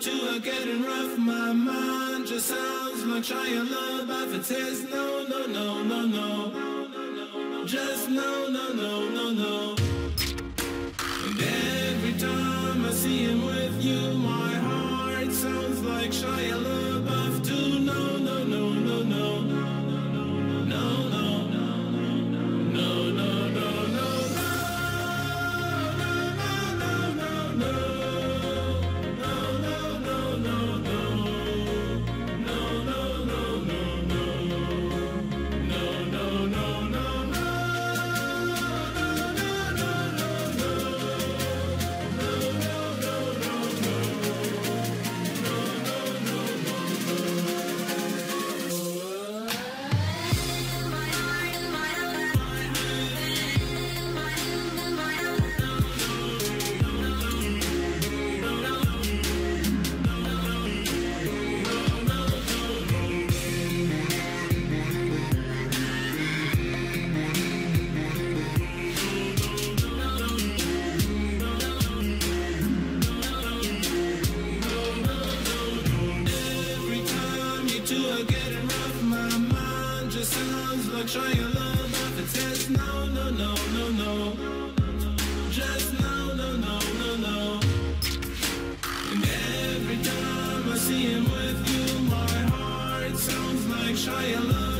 two are getting rough. My mind just sounds like Shia LaBeouf. It says no, no, no, no, no. Just no, no, no, no, no. And every time I see him with you, my heart sounds like Shia LaBeouf to a getting rough. My mind just sounds like trying love off a test. No, no, no, no, no. Just no, no, no, no, no. And every time I see him with you, my heart sounds like trying love.